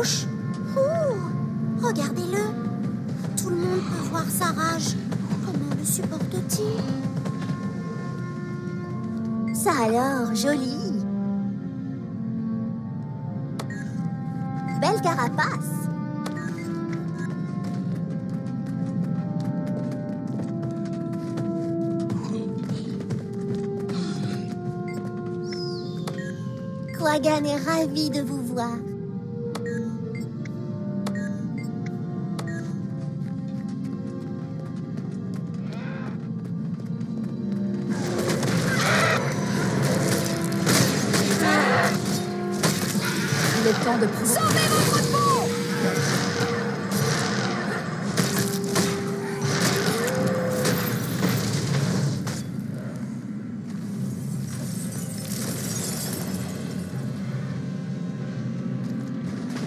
Ouh, Regardez-le. Tout le monde peut voir sa rage. Comment le supporte-t-il? Ça alors, joli. Belle carapace. Quagan est ravi de vous voir. Il est temps de prendre...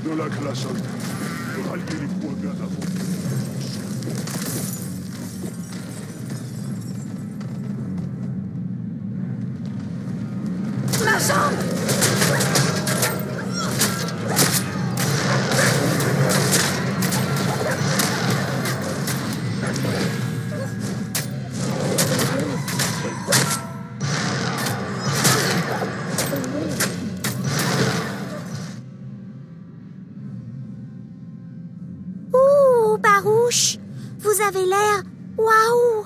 De la classe rallier les Quaggan avant. Barouche Vous avez l'air... Waouh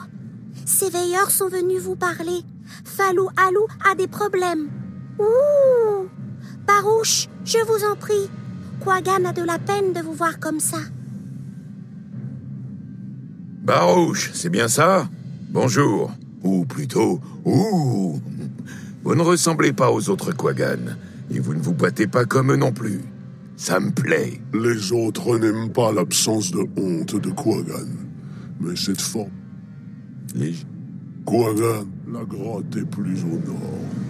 Ces veilleurs sont venus vous parler. Falou Alou a des problèmes. Ouh Barouche, je vous en prie. Quagan a de la peine de vous voir comme ça. Barouche, c'est bien ça? Bonjour. Ou plutôt, ouh Vous ne ressemblez pas aux autres Quagan, et vous ne vous battez pas comme eux non plus. Ça me plaît. Les autres n'aiment pas l'absence de honte de Quaggan. Mais cette fois, Les... Quaggan, la grotte est plus au nord.